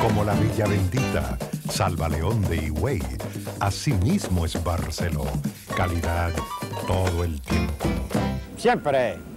Como la Villa Bendita, Salva León de Higüey, asimismo es Barceló, calidad todo el tiempo. Siempre.